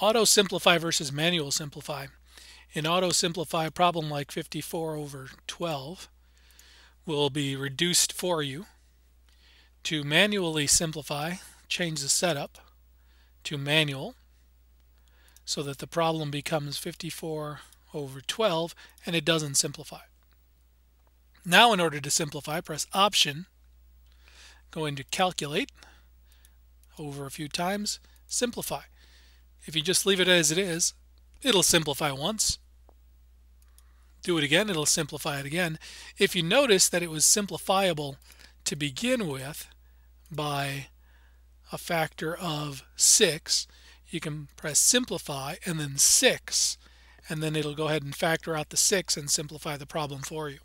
Auto simplify versus manual simplify. In auto simplify, a problem like 54 over 12 will be reduced for you. To manually simplify, change the setup to manual so that the problem becomes 54 over 12 and it doesn't simplify. Now in order to simplify, press Option, go into Calculate, over a few times, Simplify. If you just leave it as it is, it'll simplify once. Do it again, it'll simplify it again. If you notice that it was simplifiable to begin with by a factor of 6, you can press simplify and then 6 and then it'll go ahead and factor out the 6 and simplify the problem for you.